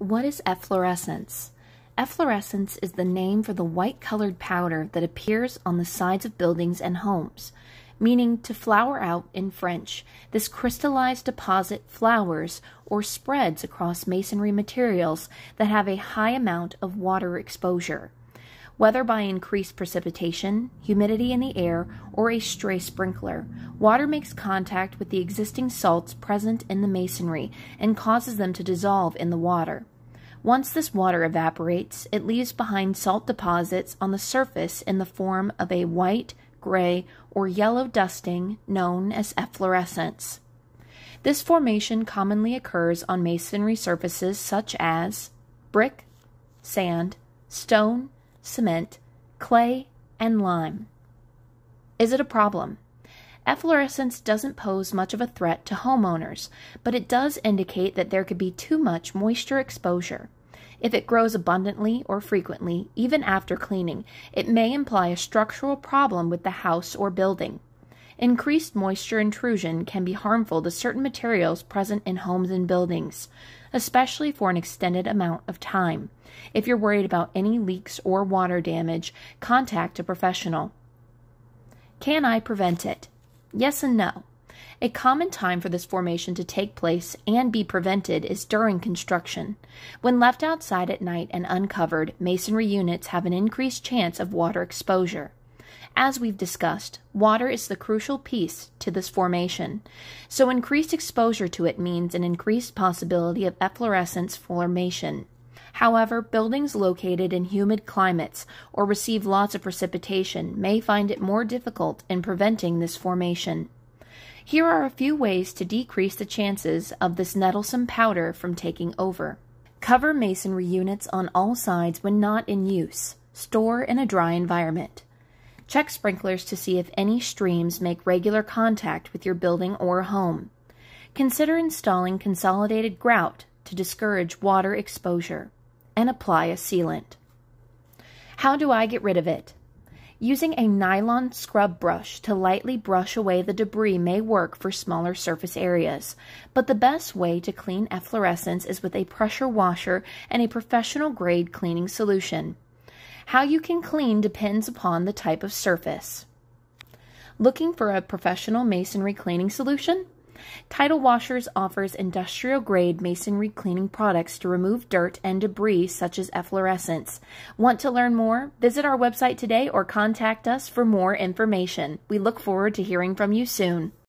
What is efflorescence? Efflorescence is the name for the white colored powder that appears on the sides of buildings and homes, meaning to flower out in French. This crystallized deposit flowers or spreads across masonry materials that have a high amount of water exposure. Whether by increased precipitation, humidity in the air, or a stray sprinkler, water makes contact with the existing salts present in the masonry and causes them to dissolve in the water. Once this water evaporates, it leaves behind salt deposits on the surface in the form of a white, gray, or yellow dusting known as efflorescence. This formation commonly occurs on masonry surfaces such as brick, sand, stone, cement, clay, and lime. Is it a problem? Efflorescence doesn't pose much of a threat to homeowners, but it does indicate that there could be too much moisture exposure. If it grows abundantly or frequently, even after cleaning, it may imply a structural problem with the house or building. Increased moisture intrusion can be harmful to certain materials present in homes and buildings, especially for an extended amount of time. If you're worried about any leaks or water damage, contact a professional. Can I prevent it? Yes and no. A common time for this formation to take place and be prevented is during construction. When left outside at night and uncovered, masonry units have an increased chance of water exposure. As we've discussed, water is the crucial piece to this formation, so increased exposure to it means an increased possibility of efflorescence formation. However, buildings located in humid climates or receive lots of precipitation may find it more difficult in preventing this formation. Here are a few ways to decrease the chances of this nettlesome powder from taking over. Cover masonry units on all sides when not in use. Store in a dry environment. Check sprinklers to see if any streams make regular contact with your building or home. Consider installing consolidated grout to discourage water exposure. And apply a sealant. How do I get rid of it? Using a nylon scrub brush to lightly brush away the debris may work for smaller surface areas, but the best way to clean efflorescence is with a pressure washer and a professional grade cleaning solution. How you can clean depends upon the type of surface. Looking for a professional masonry cleaning solution? Tidal Washers offers industrial grade masonry cleaning products to remove dirt and debris such as efflorescence. Want to learn more? Visit our website today or contact us for more information. We look forward to hearing from you soon.